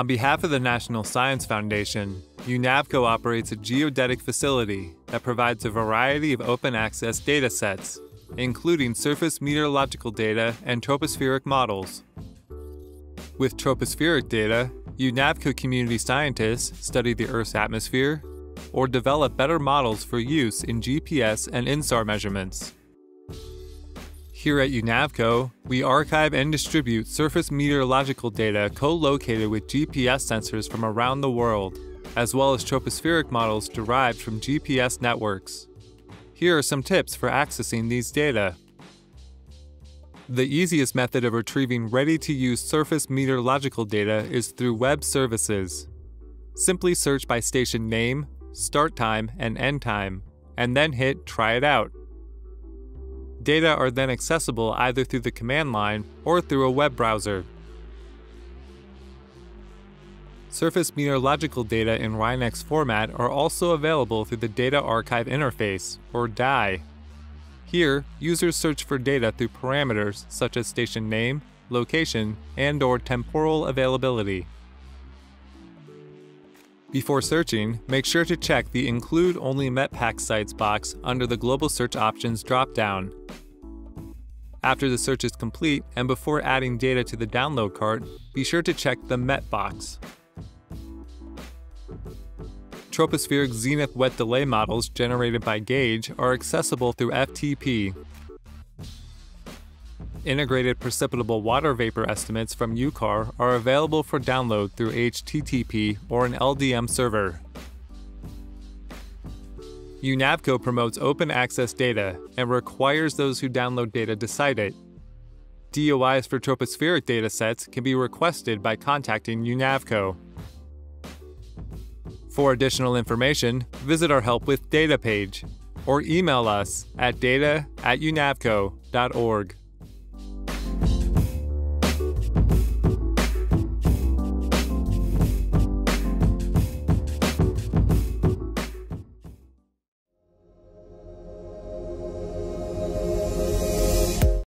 On behalf of the National Science Foundation, UNAVCO operates a geodetic facility that provides a variety of open access data sets, including surface meteorological data and tropospheric models. With tropospheric data, UNAVCO community scientists study the Earth's atmosphere or develop better models for use in GPS and INSAR measurements. Here at UNAVCO, we archive and distribute surface meteorological data co-located with GPS sensors from around the world, as well as tropospheric models derived from GPS networks. Here are some tips for accessing these data. The easiest method of retrieving ready-to-use surface meteorological data is through web services. Simply search by station name, start time, and end time, and then hit Try it out. Data are then accessible either through the command line or through a web browser. Surface meteorological data in RINEX format are also available through the Data Archive Interface, or DAI. Here, users search for data through parameters such as station name, location, and or temporal availability. Before searching, make sure to check the Include Only Metpack Sites box under the Global Search Options dropdown. After the search is complete and before adding data to the download cart, be sure to check the MET box. Tropospheric zenith wet delay models generated by GAGE are accessible through FTP, Integrated precipitable water vapor estimates from UCAR are available for download through HTTP or an LDM server. UNAVCO promotes open access data and requires those who download data to cite it. DOIs for tropospheric datasets can be requested by contacting UNAVCO. For additional information, visit our Help with Data page or email us at data at unavco.org.